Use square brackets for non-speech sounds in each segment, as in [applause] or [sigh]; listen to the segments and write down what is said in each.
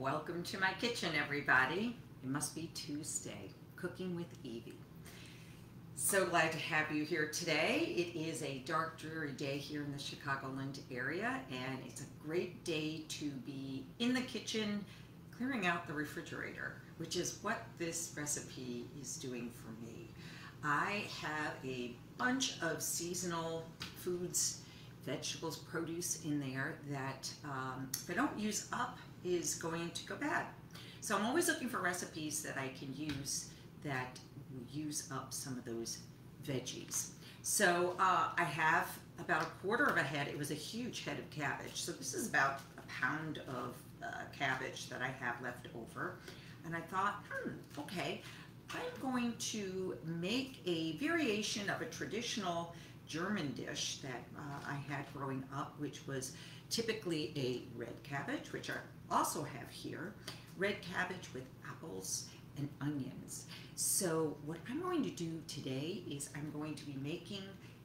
Welcome to my kitchen, everybody. It must be Tuesday, cooking with Evey. So glad to have you here today. It is a dark, dreary day here in the Chicagoland area, and it's a great day to be in the kitchen clearing out the refrigerator, which is what this recipe is doing for me. I have a bunch of seasonal foods, vegetables, produce in there that um, if I don't use up is going to go bad. So I'm always looking for recipes that I can use that use up some of those veggies. So uh, I have about a quarter of a head. It was a huge head of cabbage. So this is about a pound of uh, cabbage that I have left over. And I thought, hmm, okay, I'm going to make a variation of a traditional German dish that uh, I had growing up, which was typically a red cabbage, which I also have here, red cabbage with apples and onions. So what I'm going to do today is I'm going to be making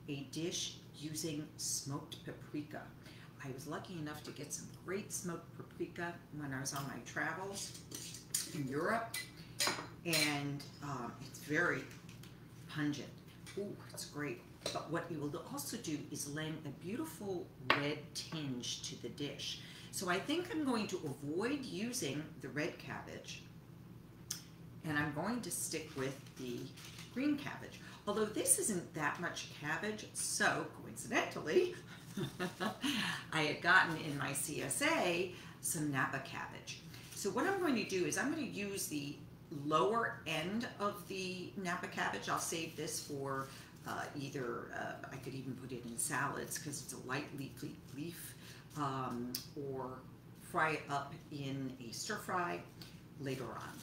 a dish using smoked paprika. I was lucky enough to get some great smoked paprika when I was on my travels in Europe and um, it's very pungent. Ooh, it's great. But what it will also do is lend a beautiful red tinge to the dish. So I think I'm going to avoid using the red cabbage and I'm going to stick with the green cabbage. Although this isn't that much cabbage, so coincidentally, [laughs] I had gotten in my CSA some Napa cabbage. So what I'm going to do is I'm going to use the lower end of the Napa cabbage. I'll save this for uh, either, uh, I could even put it in salads because it's a light leafy leaf, um, or fry it up in a stir fry later on.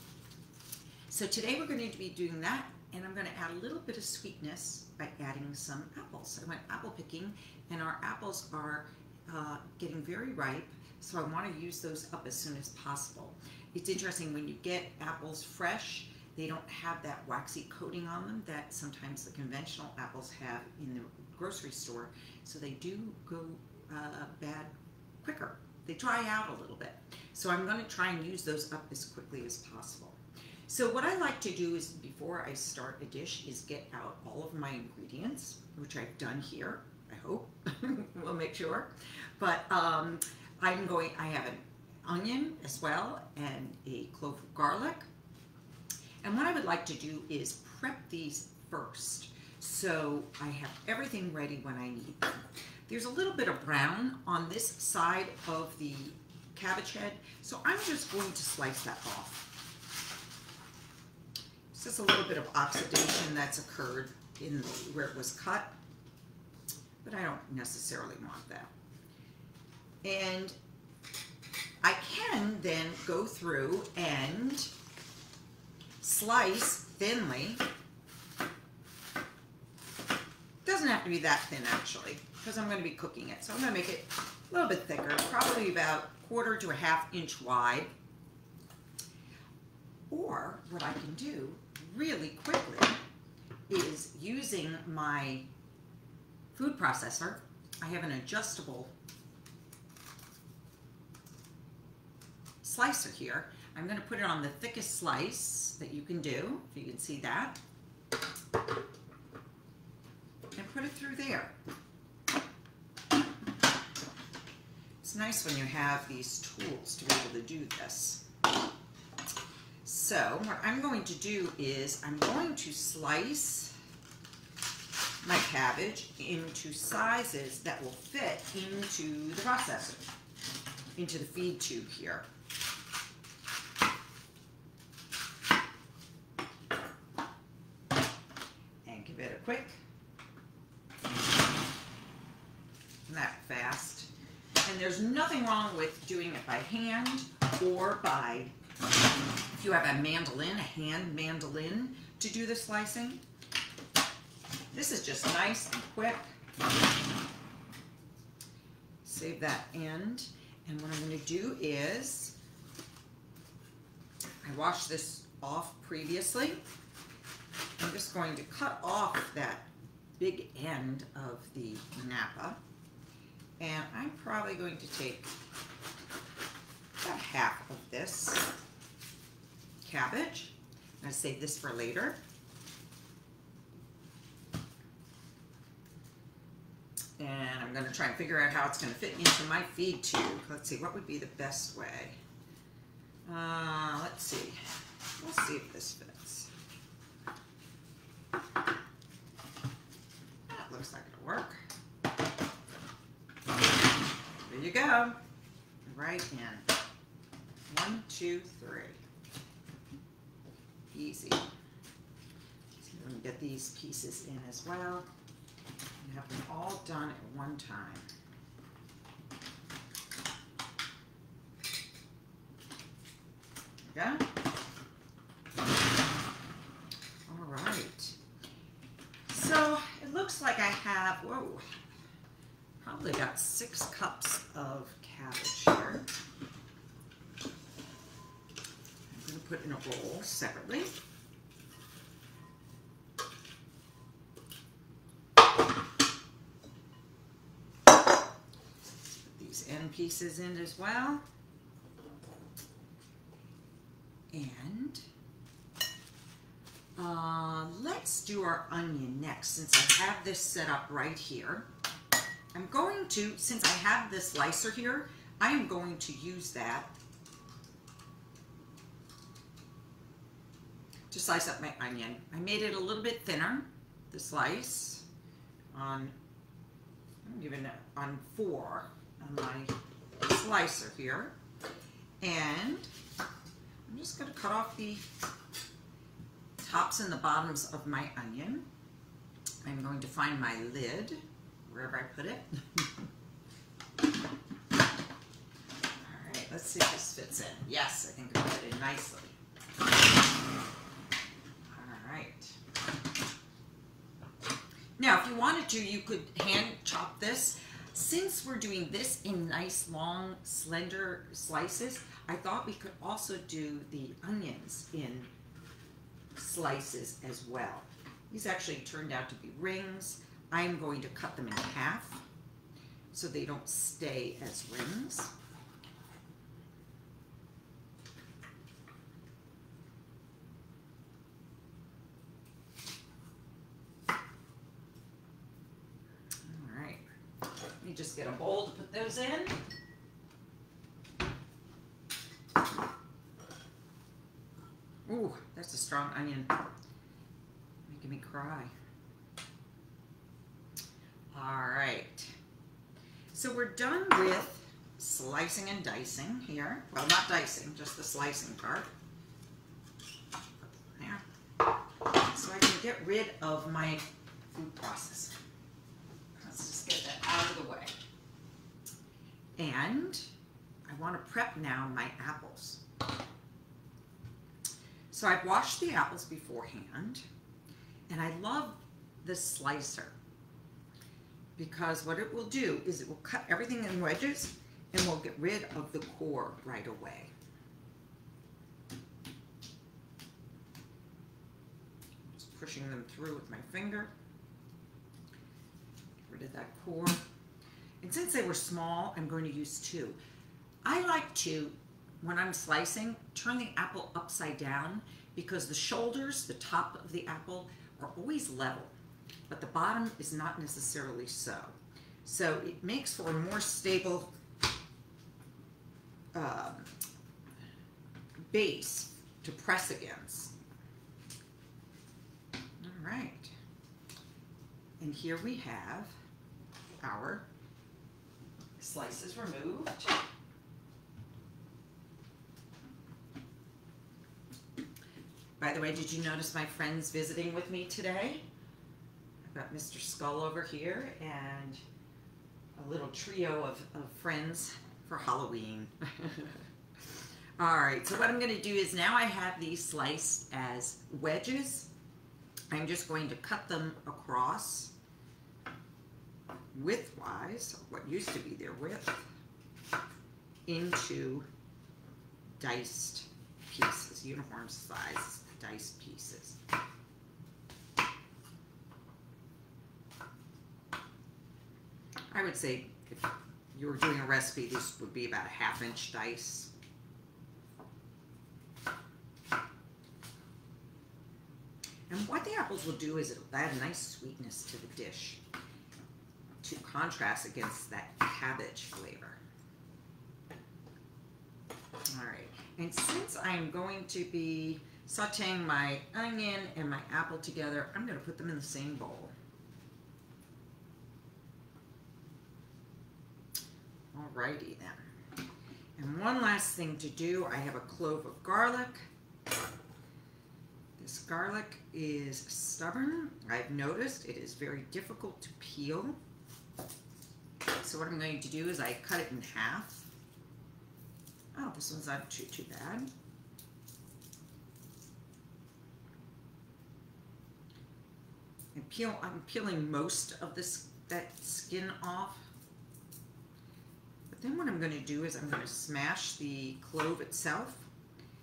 So today we're going to be doing that and I'm going to add a little bit of sweetness by adding some apples. I went apple picking and our apples are uh, getting very ripe so I want to use those up as soon as possible. It's interesting when you get apples fresh, they don't have that waxy coating on them that sometimes the conventional apples have in the grocery store. So they do go uh, bad quicker. They dry out a little bit. So I'm going to try and use those up as quickly as possible. So what I like to do is before I start a dish is get out all of my ingredients, which I've done here, I hope. [laughs] we'll make sure. But um, I'm going, I have an onion as well and a clove of garlic. And what I would like to do is prep these first. So I have everything ready when I need them. There's a little bit of brown on this side of the cabbage head, so I'm just going to slice that off. It's just a little bit of oxidation that's occurred in the, where it was cut, but I don't necessarily want that. And I can then go through and slice thinly. Doesn't have to be that thin actually, because I'm going to be cooking it. So I'm going to make it a little bit thicker, probably about quarter to a half inch wide. Or what I can do really quickly is using my food processor. I have an adjustable slicer here. I'm going to put it on the thickest slice that you can do, if you can see that. Put it through there. It's nice when you have these tools to be able to do this. So what I'm going to do is I'm going to slice my cabbage into sizes that will fit into the processor, into the feed tube here. quick. That fast. And there's nothing wrong with doing it by hand or by, if you have a mandolin, a hand mandolin to do the slicing. This is just nice and quick. Save that end. And what I'm going to do is, I washed this off previously. I'm just going to cut off that big end of the Napa. And I'm probably going to take about half of this cabbage. I'm gonna save this for later. And I'm gonna try and figure out how it's gonna fit into my feed tube. Let's see, what would be the best way? Uh, let's see. Let's see if this fits. That looks like it'll work. There you go. Right in. One, two, three. Easy. So me get these pieces in as well. And have them all done at one time. Go. All right. So it looks like I have, whoa, probably got six cups of cabbage here. I'm going to put in a bowl separately. Put these end pieces in as well. And uh, let's do our onion next since I have this set up right here. I'm going to, since I have this slicer here, I am going to use that to slice up my onion. I made it a little bit thinner, the slice, on, I'm giving it on four on my slicer here. And I'm just gonna cut off the tops and the bottoms of my onion. I'm going to find my lid, wherever I put it. [laughs] All right, let's see if this fits in. Yes, I think it'll fit in nicely. All right. Now, if you wanted to, you could hand chop this. Since we're doing this in nice, long, slender slices, I thought we could also do the onions in slices as well. These actually turned out to be rings. I'm going to cut them in half so they don't stay as rings. All right, let me just get a bowl to put those in. Ooh, that's a strong onion. Making me cry. All right. So we're done with slicing and dicing here. Well, not dicing, just the slicing part. There. So I can get rid of my food processor. Let's just get that out of the way. And I want to prep now my apples. So I've washed the apples beforehand, and I love the slicer because what it will do is it will cut everything in wedges and we'll get rid of the core right away. Just pushing them through with my finger. Get rid of that core. And since they were small, I'm going to use two. I like to when I'm slicing, turn the apple upside down because the shoulders, the top of the apple, are always level, but the bottom is not necessarily so. So it makes for a more stable um, base to press against. All right. And here we have our slices removed. By the way, did you notice my friends visiting with me today? Got Mr. Skull over here and a little trio of, of friends for Halloween. [laughs] All right, so what I'm gonna do is now I have these sliced as wedges. I'm just going to cut them across widthwise, what used to be their width, into diced pieces, uniform size diced pieces. I would say if you were doing a recipe, this would be about a half inch dice. And what the apples will do is it'll add a nice sweetness to the dish to contrast against that cabbage flavor. All right, and since I'm going to be sauteing my onion and my apple together, I'm gonna put them in the same bowl. Alrighty then. And one last thing to do, I have a clove of garlic. This garlic is stubborn. I've noticed it is very difficult to peel. So what I'm going to do is I cut it in half. Oh, this one's not too, too bad. And peel, I'm peeling most of this that skin off. Then what I'm going to do is I'm going to smash the clove itself.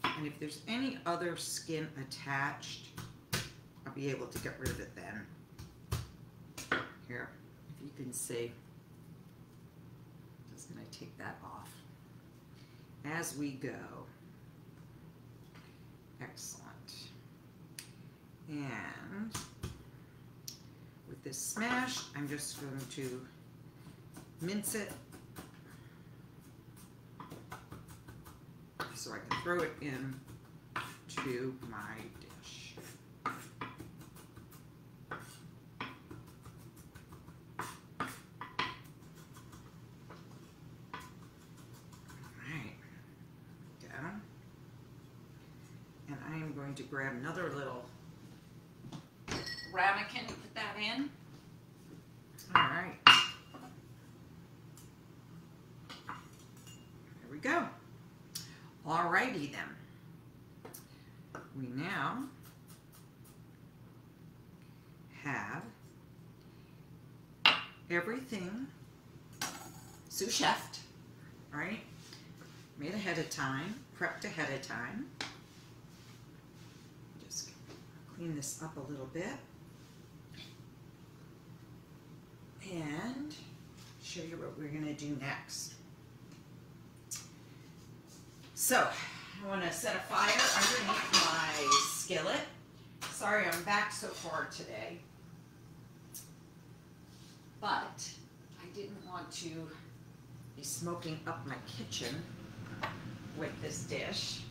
And if there's any other skin attached, I'll be able to get rid of it then. Here, if you can see. Just going to take that off as we go. Excellent. And with this smash, I'm just going to mince it so I can throw it in to my dish. Alright, go. And I am going to grab another little ramekin and put that in. Alright. There we go. Alrighty then. We now have everything sous chef, right? Made ahead of time, prepped ahead of time. Just clean this up a little bit. And show you what we're gonna do next. So, I want to set a fire underneath my skillet. Sorry I'm back so far today. But I didn't want to be smoking up my kitchen with this dish.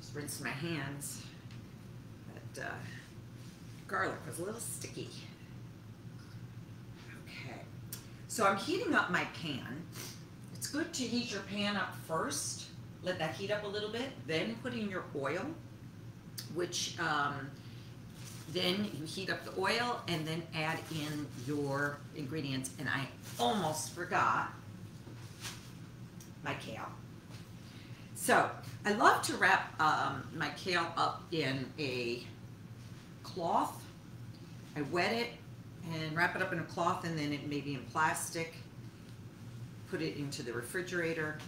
Just rinse my hands. But uh, garlic was a little sticky. Okay. So I'm heating up my pan. It's good to heat your pan up first. Let that heat up a little bit. Then put in your oil, which um, then you heat up the oil and then add in your ingredients. And I almost forgot my kale. So I love to wrap um, my kale up in a cloth. I wet it and wrap it up in a cloth and then it may be in plastic. Put it into the refrigerator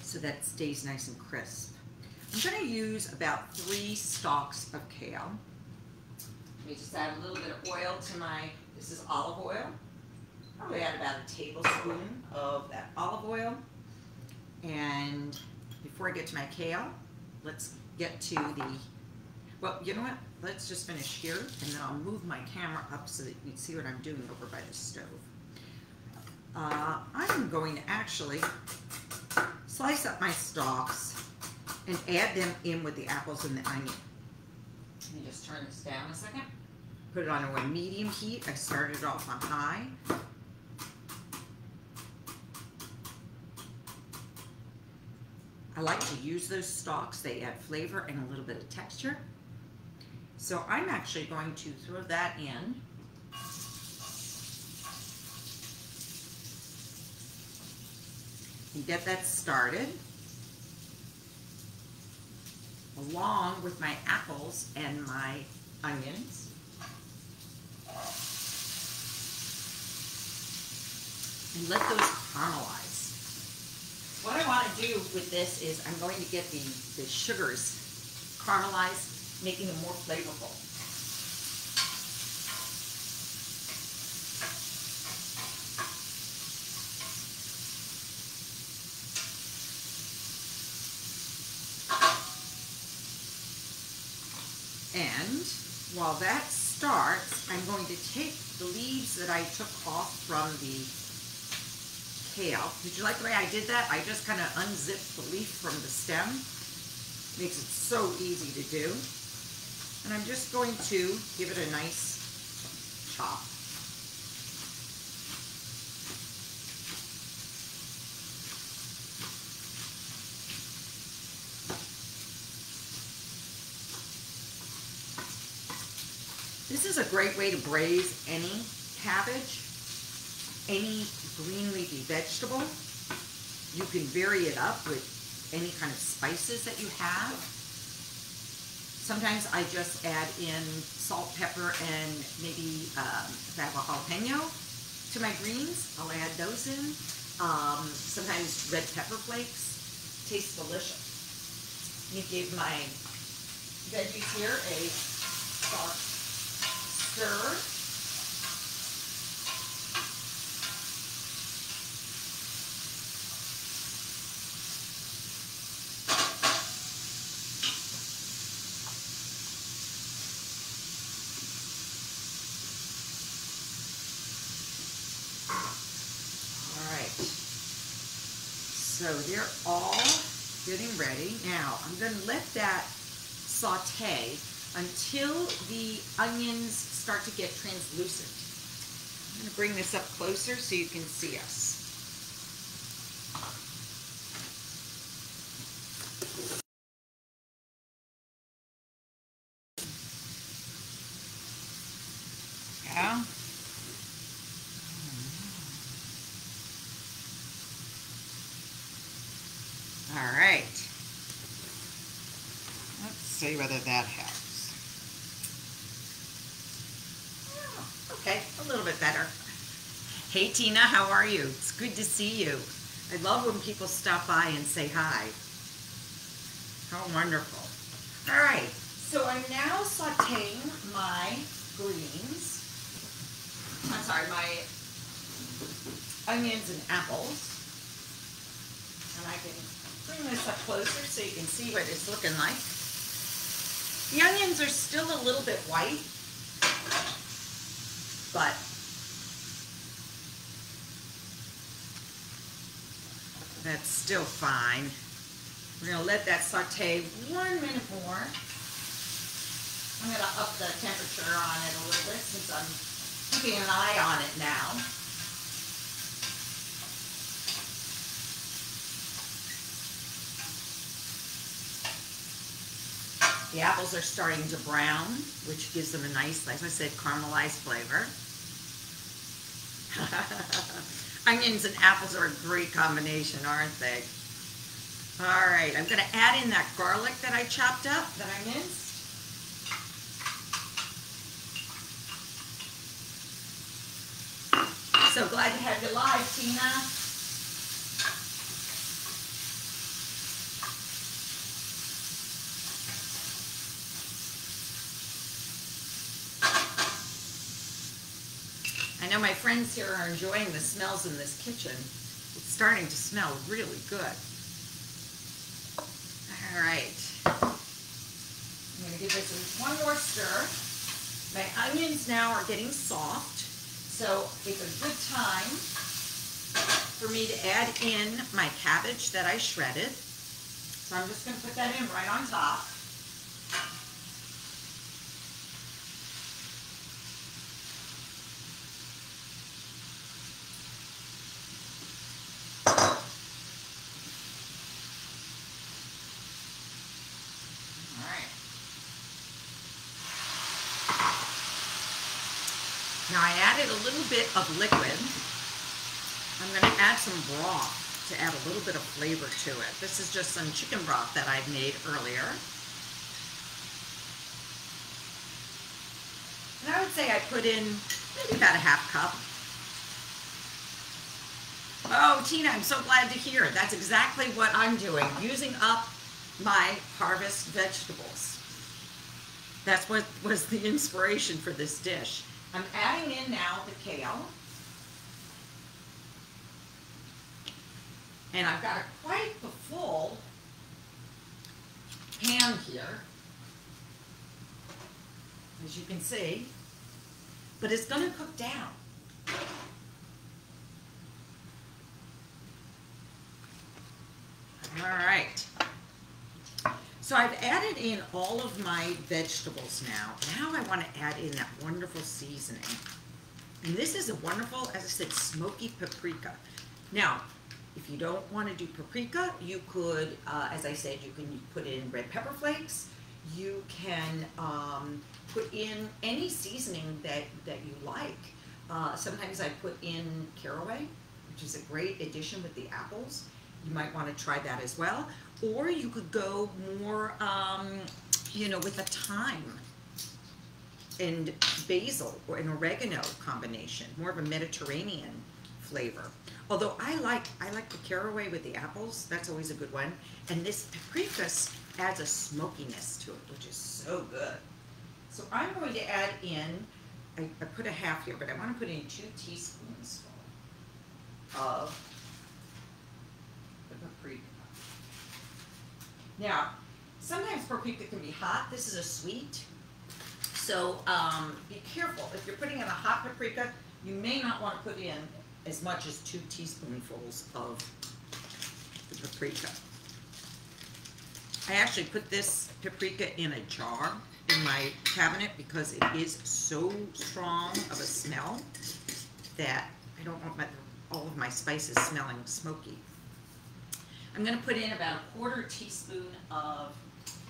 so that it stays nice and crisp. I'm going to use about three stalks of kale. Let me just add a little bit of oil to my, this is olive oil. Probably add about a tablespoon of that olive oil. And before I get to my kale, let's get to the, well, you know what? Let's just finish here and then I'll move my camera up so that you can see what I'm doing over by the stove. Uh, I'm going to actually slice up my stalks and add them in with the apples and the onion. Let me just turn this down a second. Put it on a medium heat. I started it off on high. I like to use those stalks. They add flavor and a little bit of texture. So I'm actually going to throw that in. And get that started along with my apples and my onions. And let those caramelize. What I want to do with this is I'm going to get the, the sugars caramelized, making them more flavorful. And while that starts, I'm going to take the leaves that I took off from the kale. Did you like the way I did that? I just kind of unzipped the leaf from the stem. Makes it so easy to do. And I'm just going to give it a nice chop. This is a great way to braise any cabbage, any green leafy vegetable. You can vary it up with any kind of spices that you have. Sometimes I just add in salt, pepper, and maybe um, jalapeno to my greens, I'll add those in. Um, sometimes red pepper flakes taste delicious. Me give my veggies here a stir. All right. So they're all getting ready. Now I'm going to let that saute until the onions start to get translucent. I'm going to bring this up closer so you can see us. Yeah. All right. Let's see whether that helps. Oh, okay, a little bit better. Hey Tina, how are you? It's good to see you. I love when people stop by and say hi. How wonderful. All right, so I'm now sauteing my greens. I'm sorry, my onions and apples. And I can bring this up closer so you can see what it's looking like. The onions are still a little bit white, but that's still fine. We're gonna let that saute one minute more. I'm gonna up the temperature on it a little bit since I'm keeping an eye on it now. The apples are starting to brown, which gives them a nice, like I said, caramelized flavor. [laughs] Onions and apples are a great combination, aren't they? All right, I'm gonna add in that garlic that I chopped up, that I minced. So glad to have you live, Tina. Friends here are enjoying the smells in this kitchen. It's starting to smell really good. All right. I'm going to give this one more stir. My onions now are getting soft, so it's a good time for me to add in my cabbage that I shredded. So I'm just going to put that in right on top. All right. Now I added a little bit of liquid. I'm going to add some broth to add a little bit of flavor to it. This is just some chicken broth that I've made earlier. And I would say I put in maybe about a half cup. Oh, Tina, I'm so glad to hear. That's exactly what I'm doing, using up my harvest vegetables. That's what was the inspiration for this dish. I'm adding in now the kale. And I've got a quite a full pan here. as you can see, but it's gonna cook down. All right. So I've added in all of my vegetables now. Now I want to add in that wonderful seasoning. And this is a wonderful, as I said, smoky paprika. Now, if you don't want to do paprika, you could, uh, as I said, you can put in red pepper flakes. You can um, put in any seasoning that, that you like. Uh, sometimes I put in caraway, which is a great addition with the apples. You might want to try that as well. Or you could go more, um, you know, with a thyme and basil or an oregano combination, more of a Mediterranean flavor. Although I like I like the caraway with the apples, that's always a good one. And this paprika adds a smokiness to it, which is so good. So I'm going to add in, I, I put a half here, but I want to put in two teaspoons of the paprika. Now, sometimes paprika can be hot. This is a sweet. So um, be careful. If you're putting in a hot paprika, you may not want to put in as much as two teaspoonfuls of the paprika. I actually put this paprika in a jar in my cabinet because it is so strong of a smell that I don't want my, all of my spices smelling smoky. I'm going to put in about a quarter teaspoon of,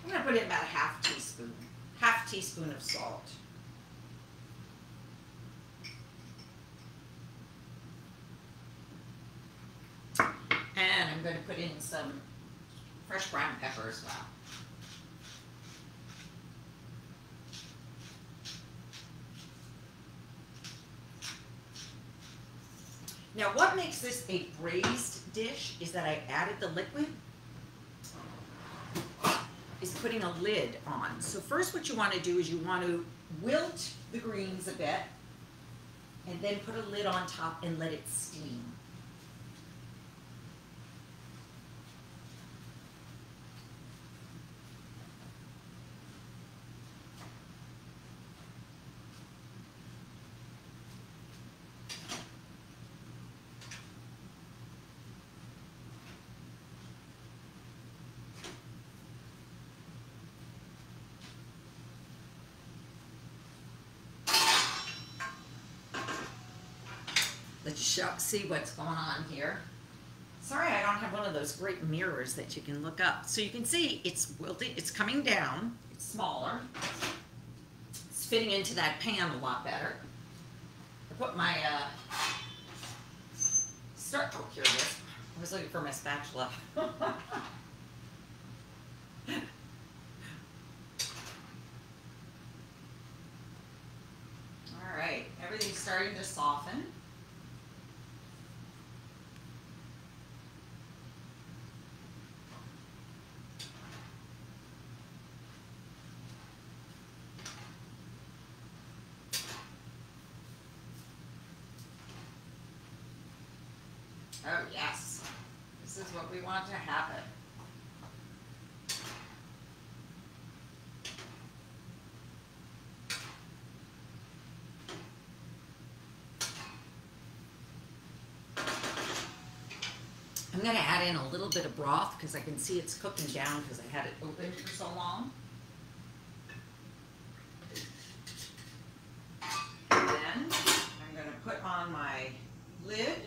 I'm going to put in about a half teaspoon, half teaspoon of salt. And I'm going to put in some fresh ground pepper as well. Now what makes this a braised dish is that I added the liquid, is putting a lid on. So first what you want to do is you want to wilt the greens a bit and then put a lid on top and let it steam. Show, see what's going on here. Sorry, I don't have one of those great mirrors that you can look up. So you can see it's wilting, it's coming down, it's smaller. It's fitting into that pan a lot better. I put my, uh, start, oh, here. I was looking for my spatula. [laughs] All right, everything's starting to soften. Oh, yes. This is what we want to happen. I'm going to add in a little bit of broth because I can see it's cooking down because I had it open for so long. And then I'm going to put on my lid.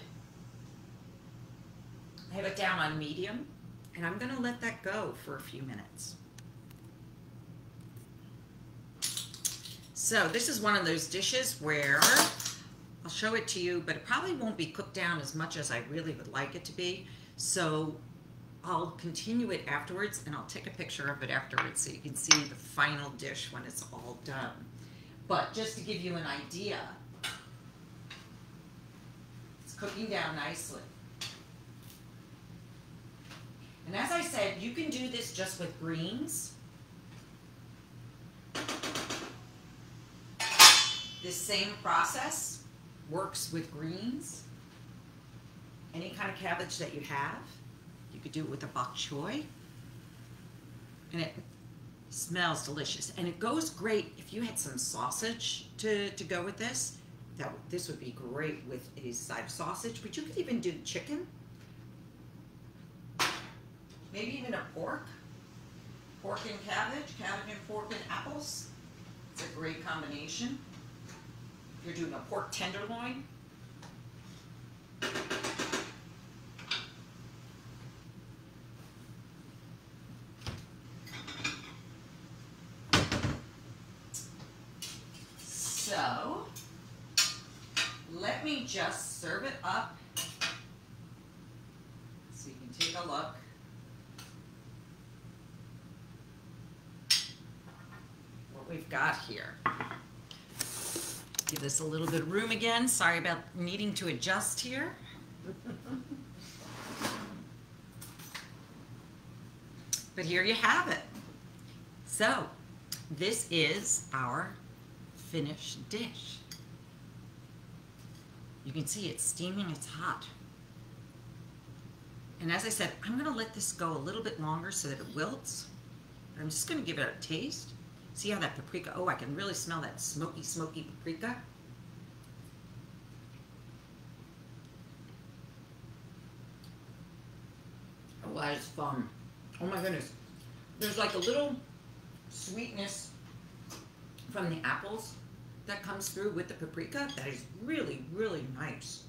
I have it down on medium and I'm going to let that go for a few minutes. So this is one of those dishes where I'll show it to you, but it probably won't be cooked down as much as I really would like it to be. So I'll continue it afterwards and I'll take a picture of it afterwards so you can see the final dish when it's all done. But just to give you an idea, it's cooking down nicely. And as I said, you can do this just with greens. This same process works with greens. Any kind of cabbage that you have. You could do it with a bok choy. And it Smells delicious. And it goes great if you had some sausage to, to go with this. That This would be great with a side of sausage, but you could even do chicken. Maybe even a pork. Pork and cabbage, cabbage and pork and apples. It's a great combination. You're doing a pork tenderloin. So, let me just serve it up so you can take a look. What we've got here. Give this a little bit of room again. Sorry about needing to adjust here. but here you have it. So, this is our finished dish. You can see it's steaming, it's hot. And as I said, I'm going to let this go a little bit longer so that it wilts. I'm just going to give it a taste. See how that paprika, oh, I can really smell that smoky, smoky paprika. Oh, that is fun. Oh my goodness. There's like a little sweetness from the apples that comes through with the paprika that is really, really nice.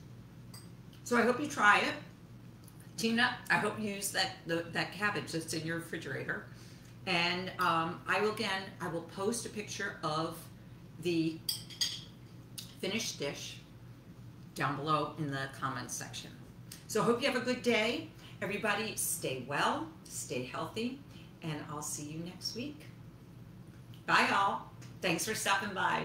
So I hope you try it. Tina, I hope you use that, the, that cabbage that's in your refrigerator. And um, I will again, I will post a picture of the finished dish down below in the comments section. So I hope you have a good day. Everybody stay well, stay healthy, and I'll see you next week. Bye, all. Thanks for stopping by.